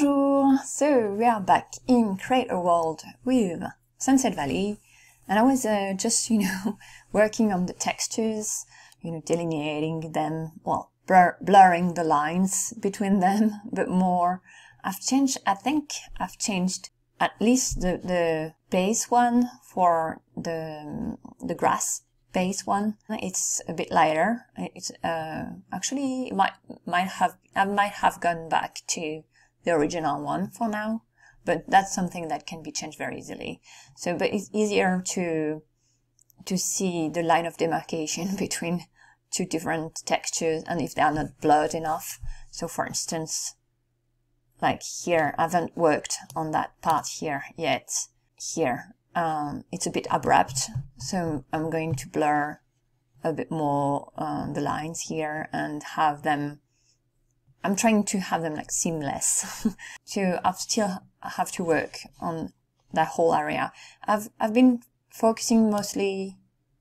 Bonjour! So we are back in Create a World with Sunset Valley and I was uh, just, you know, working on the textures, you know, delineating them, well, blur blurring the lines between them a bit more. I've changed, I think I've changed at least the, the base one for the, the grass base one. It's a bit lighter. It's, uh, actually might, might have, I might have gone back to the original one for now, but that's something that can be changed very easily. So, but it's easier to, to see the line of demarcation between two different textures and if they are not blurred enough. So for instance, like here, I haven't worked on that part here yet. Here, um, it's a bit abrupt, so I'm going to blur a bit more um, the lines here and have them I'm trying to have them like seamless. so I've still have to work on that whole area. I've I've been focusing mostly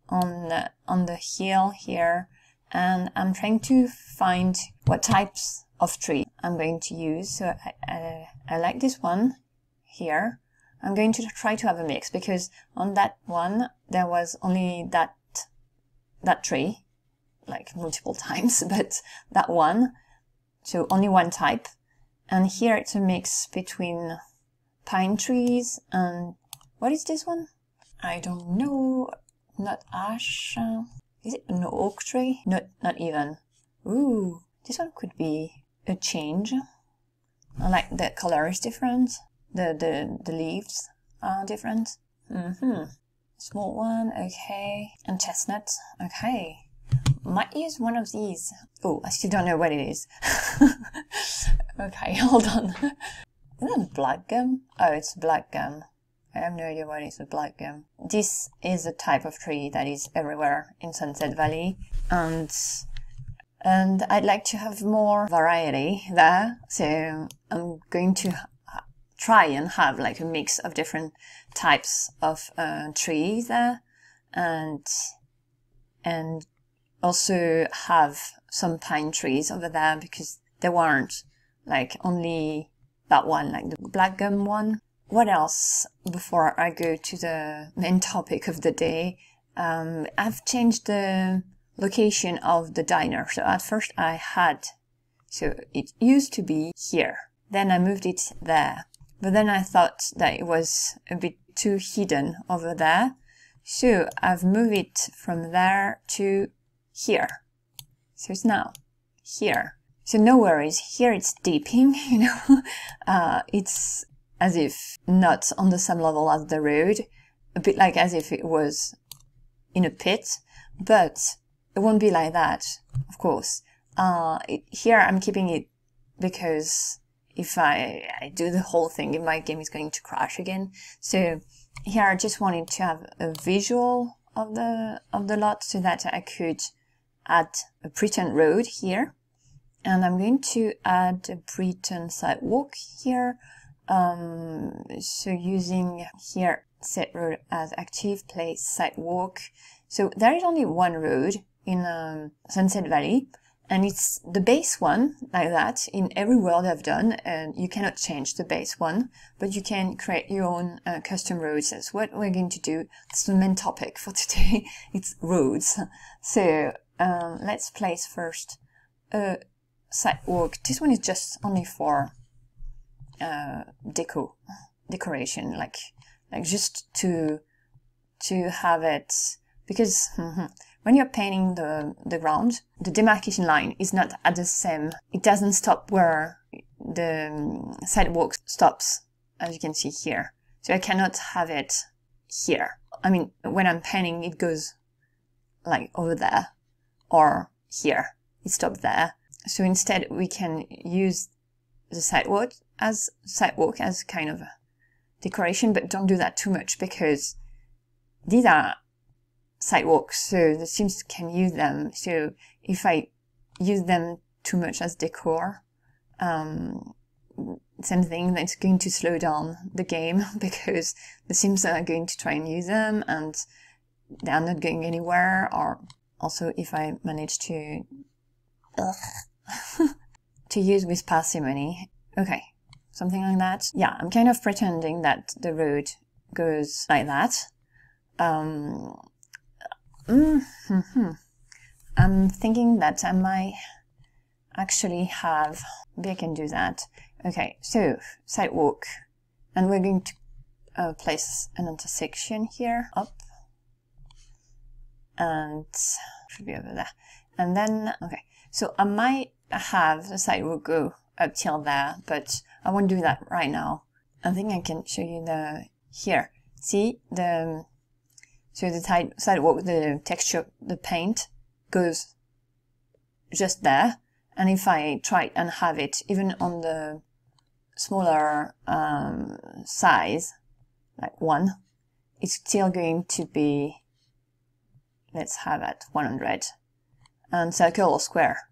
on the, on the heel here and I'm trying to find what types of tree I'm going to use. So I, I, I like this one here. I'm going to try to have a mix because on that one there was only that that tree like multiple times but that one so only one type. And here it's a mix between pine trees and what is this one? I don't know. Not ash. Is it an oak tree? Not not even. Ooh, this one could be a change. I like the color is different. The the the leaves are different. Mm-hmm. Small one, okay. And chestnut, okay might use one of these. Oh, I still don't know what it is. okay, hold on. Isn't it black gum? Oh, it's black gum. I have no idea what is a black gum. This is a type of tree that is everywhere in Sunset Valley, and and I'd like to have more variety there. So I'm going to try and have like a mix of different types of uh, trees there, and and also have some pine trees over there because there weren't like only that one, like the black gum one. What else before I go to the main topic of the day? Um, I've changed the location of the diner. So at first I had, so it used to be here. Then I moved it there. But then I thought that it was a bit too hidden over there. So I've moved it from there to here. So it's now here. So no worries, here it's dipping, you know, uh, it's as if not on the same level as the road, a bit like as if it was in a pit, but it won't be like that, of course. Uh, it, here I'm keeping it because if I, I do the whole thing, my game is going to crash again. So here I just wanted to have a visual of the, of the lot so that I could add a Breton road here. And I'm going to add a Breton sidewalk here. Um, so using here set road as active place sidewalk. So there is only one road in um, Sunset Valley and it's the base one like that in every world I've done and you cannot change the base one but you can create your own uh, custom roads that's what we're going to do it's the main topic for today it's roads so um, let's place first a sidewalk. This one is just only for uh, deco, decoration, like like just to to have it because when you're painting the the ground, the demarcation line is not at the same. It doesn't stop where the um, sidewalk stops, as you can see here. So I cannot have it here. I mean, when I'm painting, it goes like over there or here. It stopped there. So instead we can use the sidewalk as sidewalk as kind of decoration, but don't do that too much because these are sidewalks, so the Sims can use them. So if I use them too much as decor, um, same thing, that's going to slow down the game because the Sims are going to try and use them and they are not going anywhere or also if I manage to to use with parsimony. Okay, something like that. Yeah, I'm kind of pretending that the road goes like that. Um, mm -hmm. I'm thinking that I might actually have, maybe I can do that. Okay, so sidewalk, and we're going to uh, place an intersection here, up, and should be over there. And then, okay, so I might have the sidewalk go up till there, but I won't do that right now. I think I can show you the, here. See, the, so the side sidewalk, the texture, the paint goes just there. And if I try and have it even on the smaller um, size, like one, it's still going to be, let's have at 100. And circle or square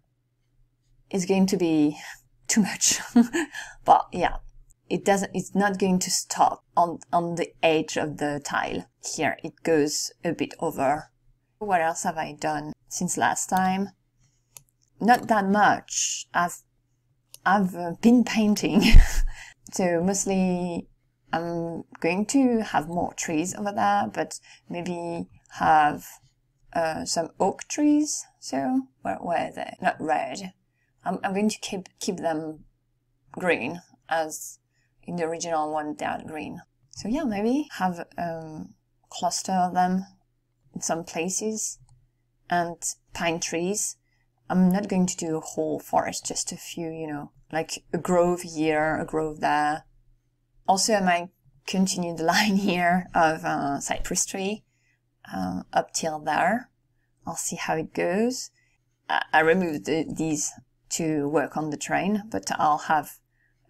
is going to be too much. but yeah, it doesn't, it's not going to stop on, on the edge of the tile. Here, it goes a bit over. What else have I done since last time? Not that much. I've, I've uh, been painting. so mostly I'm going to have more trees over there, but maybe have uh, some oak trees. So where, are they? Not red. I'm, I'm going to keep keep them green as in the original one they are green. So yeah, maybe have um, cluster of them in some places and pine trees. I'm not going to do a whole forest, just a few, you know, like a grove here, a grove there. Also, I might continue the line here of uh, cypress tree uh, up till there. I'll see how it goes. I, I removed the, these to work on the train, but I'll have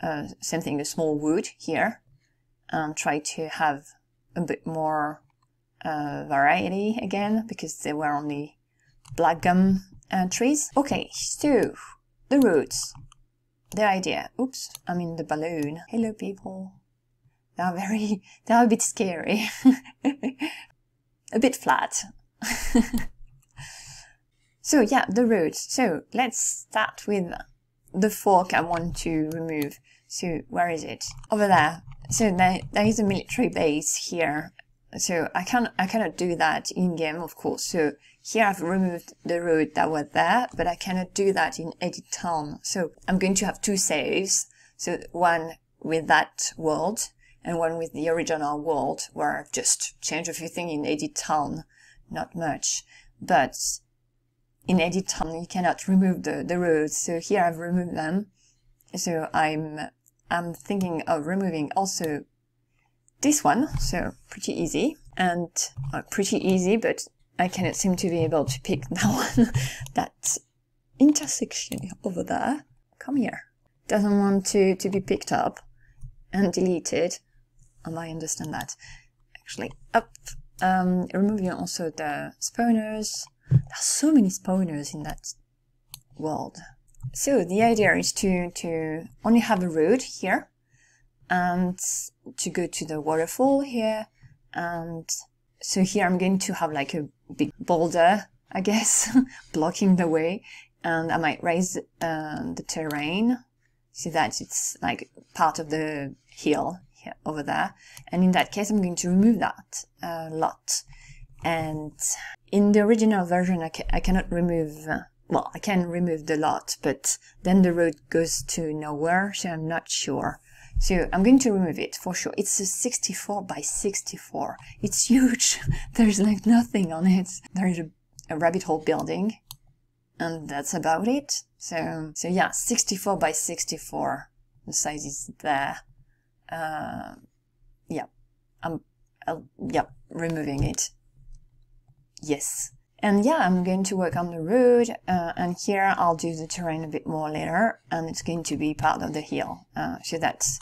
uh, something, a small wood here, and try to have a bit more uh, variety again, because there were only black gum uh, trees. Okay, so the roots, the idea. Oops, I'm in the balloon. Hello, people. They are very, they are a bit scary. a bit flat. So yeah, the roots. So let's start with the fork I want to remove. So where is it? Over there. So there, there is a military base here. So I can I cannot do that in game, of course. So here I've removed the road that was there, but I cannot do that in Edit Town. So I'm going to have two saves. So one with that world and one with the original world where I've just changed a few things in Edit Town. Not much. But in edit town you cannot remove the, the roads. So here I've removed them. So I'm, I'm thinking of removing also this one. So pretty easy and uh, pretty easy, but I cannot seem to be able to pick that one, that intersection over there. Come here. Doesn't want to, to be picked up and deleted. And I understand that. Actually, up. Um, removing also the spawners there are so many spawners in that world. So the idea is to, to only have a road here and to go to the waterfall here. And so here I'm going to have like a big boulder, I guess, blocking the way. And I might raise uh, the terrain so that it's like part of the hill here over there. And in that case, I'm going to remove that uh, lot. And in the original version I, ca I cannot remove uh, well I can remove the lot but then the road goes to nowhere so I'm not sure. So I'm going to remove it for sure. It's a 64 by 64 it's huge. There's like nothing on it. There's a, a rabbit hole building and that's about it. So so yeah 64 by 64 the size is there uh, yeah I'm I'll, yeah removing it Yes. And yeah, I'm going to work on the road, uh, and here I'll do the terrain a bit more later, and it's going to be part of the hill. Uh, so that's,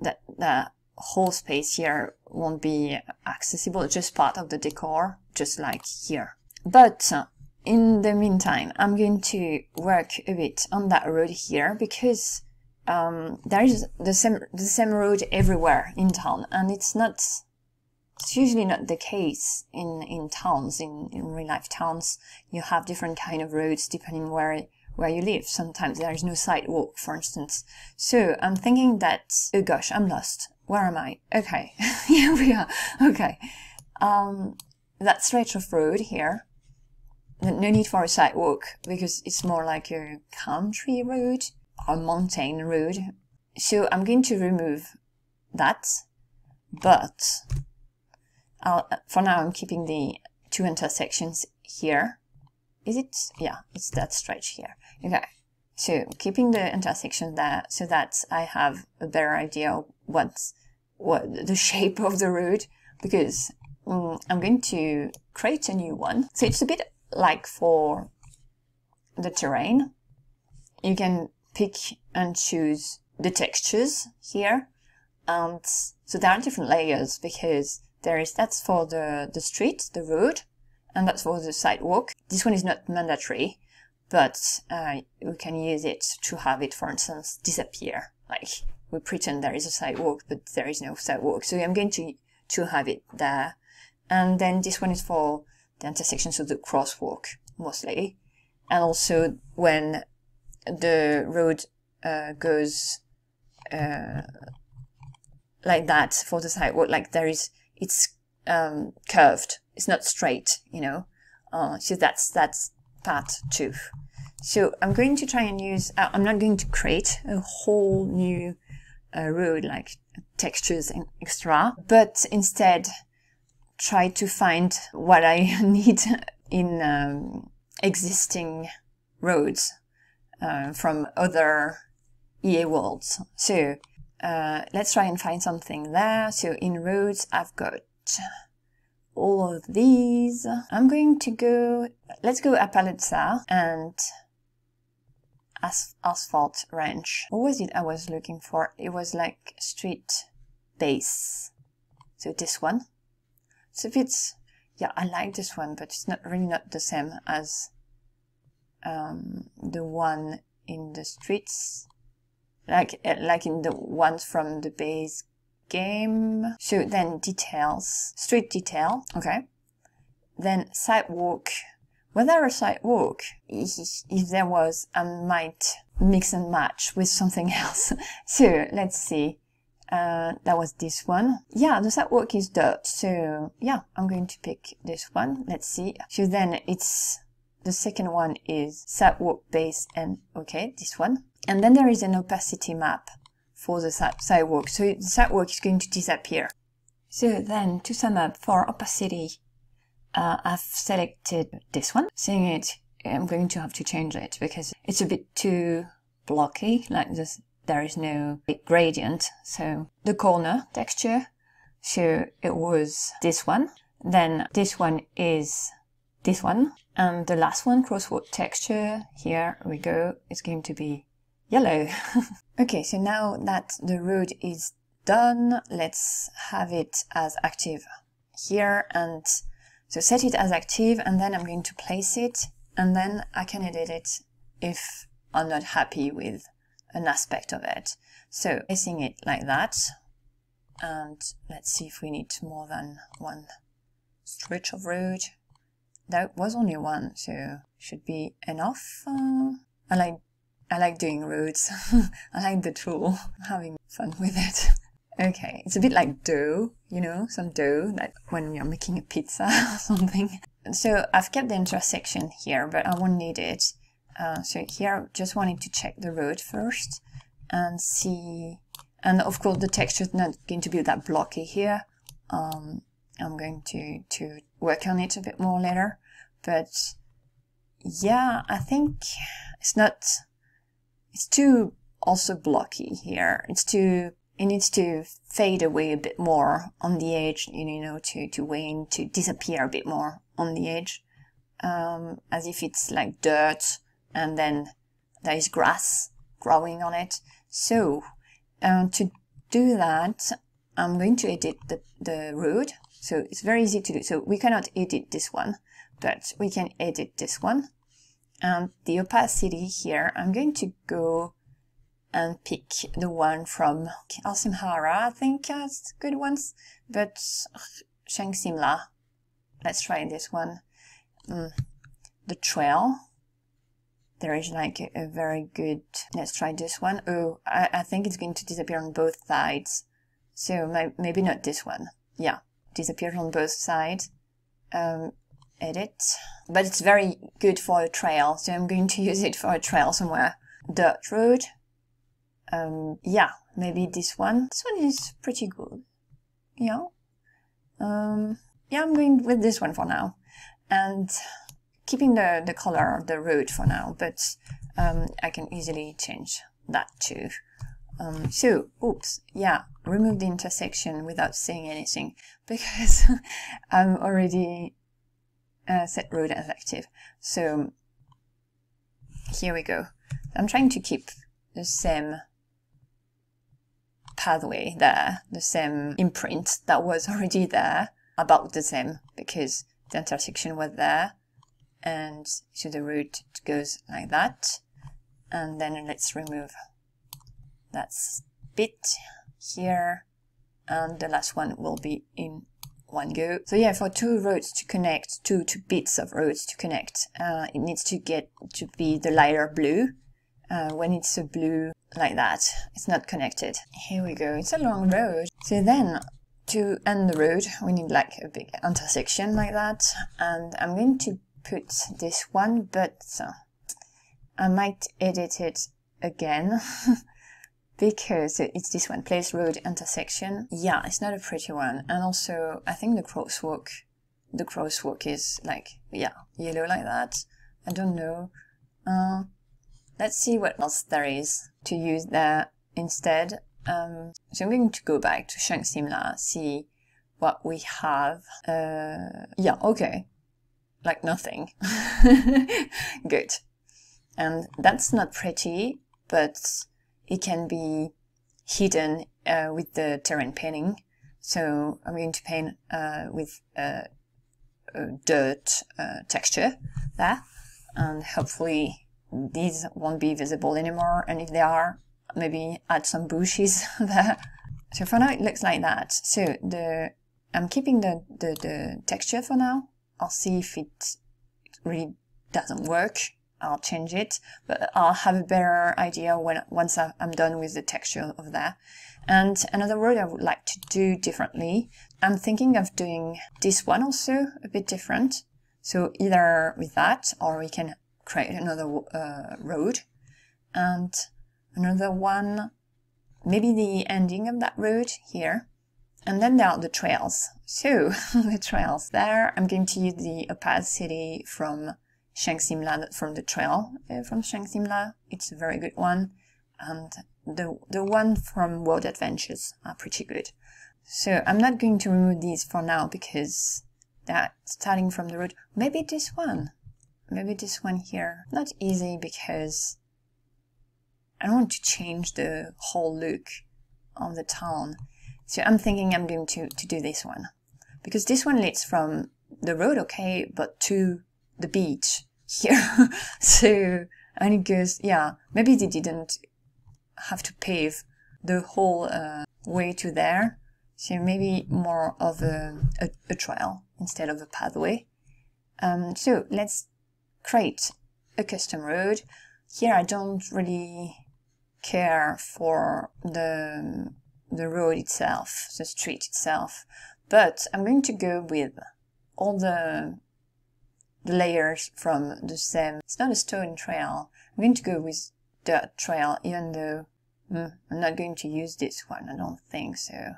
that, the whole space here won't be accessible, just part of the decor, just like here. But uh, in the meantime, I'm going to work a bit on that road here, because um, there is the same, the same road everywhere in town, and it's not it's usually not the case in, in towns, in, in real life towns. You have different kind of roads depending where, where you live. Sometimes there is no sidewalk, for instance. So I'm thinking that, oh gosh, I'm lost. Where am I? Okay, here we are. Okay. Um, that stretch of road here, no need for a sidewalk because it's more like a country road or mountain road. So I'm going to remove that, but I'll, for now I'm keeping the two intersections here. Is it? Yeah, it's that stretch here. Okay. So keeping the intersection there so that I have a better idea of what's, what the shape of the road because um, I'm going to create a new one. So it's a bit like for the terrain. You can pick and choose the textures here. And so there are different layers because there is, that's for the, the street, the road, and that's for the sidewalk. This one is not mandatory, but uh, we can use it to have it, for instance, disappear. Like we pretend there is a sidewalk, but there is no sidewalk. So I'm going to, to have it there. And then this one is for the intersection, so the crosswalk mostly. And also when the road uh, goes uh, like that for the sidewalk, like there is, it's um, curved. It's not straight, you know. Uh, so that's that's part two. So I'm going to try and use. Uh, I'm not going to create a whole new uh, road like textures and extra, but instead try to find what I need in um, existing roads uh, from other EA worlds. So uh, let's try and find something there. So in roads, I've got all of these. I'm going to go, let's go Appaloosa and as asphalt ranch. What was it I was looking for? It was like street base. So this one. So if it's, yeah, I like this one, but it's not really not the same as um, the one in the streets, like like in the ones from the base game. So then details, street detail, okay. Then sidewalk. Whether a sidewalk, if there was, I might mix and match with something else. so let's see. Uh, that was this one. Yeah, the sidewalk is dirt. So yeah, I'm going to pick this one. Let's see. So then it's, the second one is sidewalk base and okay, this one. And then there is an opacity map for the sidewalk. So the sidewalk is going to disappear. So then to sum up for opacity, uh, I've selected this one. Seeing it, I'm going to have to change it because it's a bit too blocky, like this, there is no gradient. So the corner texture, so it was this one. Then this one is this one. And the last one, crosswalk texture, here we go, it's going to be yellow. okay, so now that the road is done, let's have it as active here and so set it as active and then I'm going to place it and then I can edit it if I'm not happy with an aspect of it. So placing it like that and let's see if we need more than one stretch of road. That was only one, so should be enough. Uh, I like I like doing roots. I like the tool. I'm having fun with it. Okay, it's a bit like dough, you know, some dough, like when you're making a pizza or something. So I've kept the intersection here, but I won't need it. Uh, so here, just wanted to check the road first and see, and of course the texture is not going to be that blocky here. Um, I'm going to, to work on it a bit more later, but yeah, I think it's not it's too also blocky here. It's too, it needs to fade away a bit more on the edge, you know, to, to wane, to disappear a bit more on the edge. Um, as if it's like dirt and then there is grass growing on it. So, um, to do that, I'm going to edit the, the road. So it's very easy to do. So we cannot edit this one, but we can edit this one and the opacity here, I'm going to go and pick the one from Al-Simhara, I think it's good ones, but Shang Simla. Let's try this one. Mm. The trail. there is like a, a very good, let's try this one. Oh, I, I think it's going to disappear on both sides. So my, maybe not this one. Yeah, disappears on both sides. Um, edit. But it's very good for a trail, so I'm going to use it for a trail somewhere. Dirt road. Um, yeah, maybe this one. This one is pretty good. Yeah. Um, yeah, I'm going with this one for now. And keeping the, the color of the road for now, but um, I can easily change that too. Um, so, oops, yeah, remove the intersection without saying anything because I'm already uh, set road as active. So here we go. I'm trying to keep the same pathway there, the same imprint that was already there, about the same because the intersection was there and so the route goes like that and then let's remove that bit here and the last one will be in one go. So yeah, for two roads to connect, two, two bits of roads to connect, uh, it needs to get to be the lighter blue. Uh, when it's a blue like that, it's not connected. Here we go, it's a long road. So then to end the road, we need like a big intersection like that. And I'm going to put this one, but uh, I might edit it again because it's this one, place road intersection. Yeah, it's not a pretty one. And also, I think the crosswalk, the crosswalk is like, yeah, yellow like that. I don't know. Uh, let's see what else there is to use there instead. Um, so I'm going to go back to Shang Simla, see what we have. Uh, yeah, okay like nothing. Good. And that's not pretty, but it can be hidden uh, with the terrain painting. So I'm going to paint uh, with uh, dirt uh, texture there, and hopefully these won't be visible anymore. And if they are, maybe add some bushes there. So for now it looks like that. So the I'm keeping the, the, the texture for now I'll see if it really doesn't work. I'll change it, but I'll have a better idea when once I'm done with the texture of that. And another word I would like to do differently, I'm thinking of doing this one also a bit different. So either with that, or we can create another uh, road, and another one, maybe the ending of that road here. And then there are the trails. So the trails there, I'm going to use the opacity from Shang Simla, from the trail uh, from Shang Simla. It's a very good one. And the, the one from World Adventures are pretty good. So I'm not going to remove these for now because they're starting from the road. Maybe this one. Maybe this one here. Not easy because I don't want to change the whole look of the town. So I'm thinking I'm going to, to do this one. Because this one leads from the road, okay, but to the beach here. so, and it goes, yeah, maybe they didn't have to pave the whole uh, way to there. So maybe more of a, a, a trail instead of a pathway. Um, so let's create a custom road. Here I don't really care for the the road itself, the street itself. But I'm going to go with all the, the layers from the same. It's not a stone trail. I'm going to go with dirt trail, even though mm, I'm not going to use this one. I don't think so.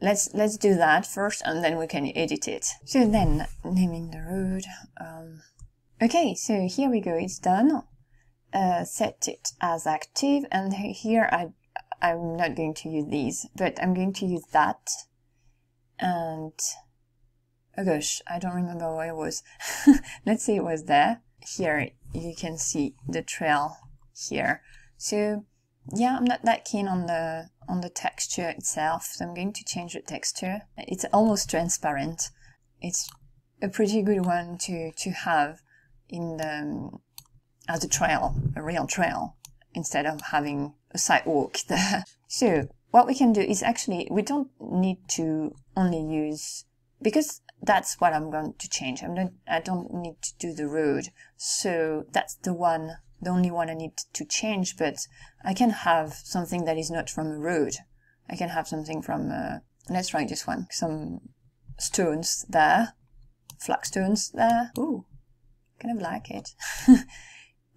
Let's let's do that first, and then we can edit it. So then, naming the road. Um, okay, so here we go. It's done. Uh, set it as active, and here I I'm not going to use these, but I'm going to use that. And, oh gosh, I don't remember where it was. Let's say it was there. Here, you can see the trail here. So, yeah, I'm not that keen on the, on the texture itself, so I'm going to change the texture. It's almost transparent. It's a pretty good one to, to have in the, as a trail, a real trail, instead of having a sidewalk there. So what we can do is actually, we don't need to only use, because that's what I'm going to change. I'm not, I don't need to do the road. So that's the one the only one I need to change, but I can have something that is not from a road. I can have something from, uh, let's try this one, some stones there, flagstones there. Ooh, kind of like it.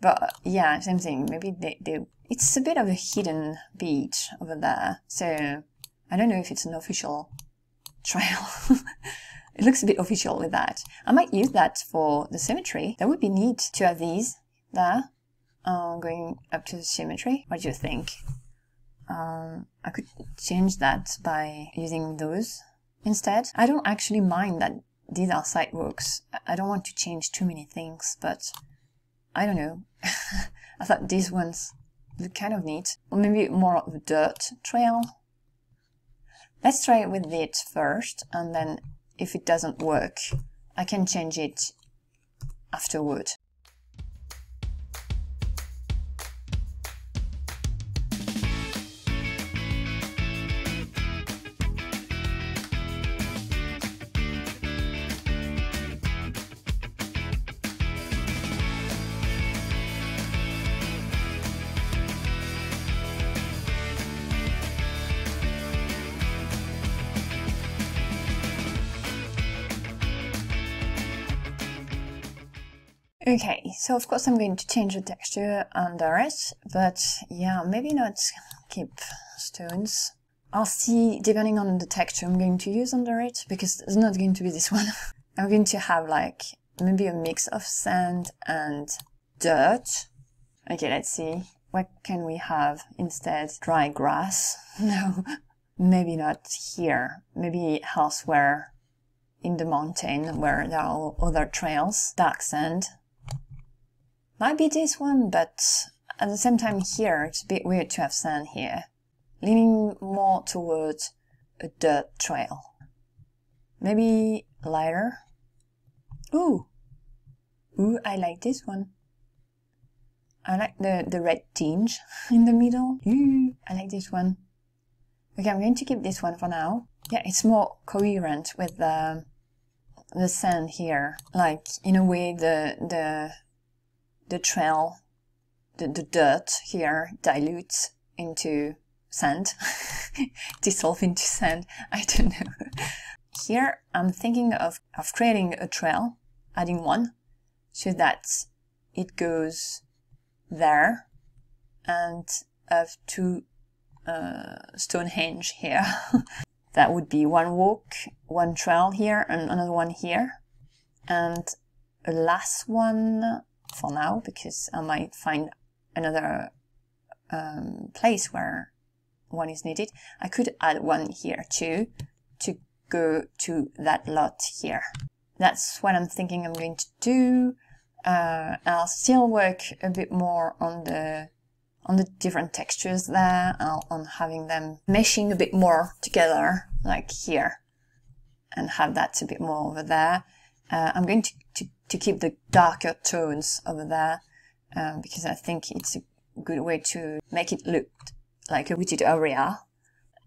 but yeah, same thing. Maybe they, they, it's a bit of a hidden beach over there. So I don't know if it's an official trail. It looks a bit official with that. I might use that for the cemetery. That would be neat to have these there, uh, going up to the cemetery. What do you think? Um, I could change that by using those instead. I don't actually mind that these are sidewalks. I don't want to change too many things, but I don't know. I thought these ones look kind of neat. Or maybe more of a dirt trail. Let's try it with it first, and then if it doesn't work, I can change it afterward. Okay, so of course I'm going to change the texture under it, but yeah, maybe not keep stones. I'll see, depending on the texture I'm going to use under it, because it's not going to be this one. I'm going to have like, maybe a mix of sand and dirt. Okay, let's see. What can we have instead? Dry grass? No, maybe not here. Maybe elsewhere in the mountain where there are other trails. Dark sand might be this one, but at the same time here, it's a bit weird to have sand here. Leaning more towards a dirt trail. Maybe lighter. Ooh. Ooh, I like this one. I like the, the red tinge in the middle. Ooh, I like this one. Okay, I'm going to keep this one for now. Yeah, it's more coherent with um, the, the sand here. Like, in a way, the, the the trail, the, the dirt here dilutes into sand, dissolve into sand. I don't know. Here I'm thinking of, of creating a trail, adding one, so that it goes there and up to uh, Stonehenge here. that would be one walk, one trail here, and another one here. And a last one for now because I might find another um, place where one is needed. I could add one here too to go to that lot here. That's what I'm thinking I'm going to do. Uh, I'll still work a bit more on the on the different textures there, on having them meshing a bit more together, like here, and have that a bit more over there. Uh, I'm going to, to, keep the darker tones over there um, because I think it's a good way to make it look like a wooded area.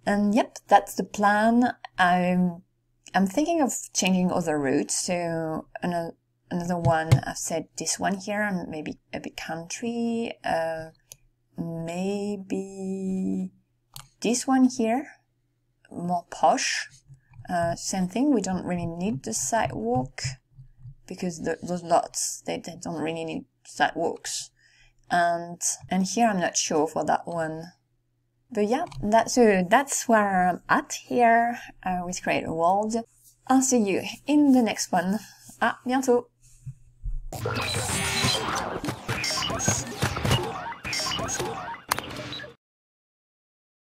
And yep, that's the plan. I'm I'm thinking of changing other routes. So another another one I've said this one here, and maybe a bit country. Uh, maybe this one here, more posh. Uh, same thing, we don't really need the sidewalk because the, those lots, they, they don't really need sidewalks. And, and here I'm not sure for that one. But yeah, that, so that's where I'm at here uh, with Create a World. I'll see you in the next one. À bientôt!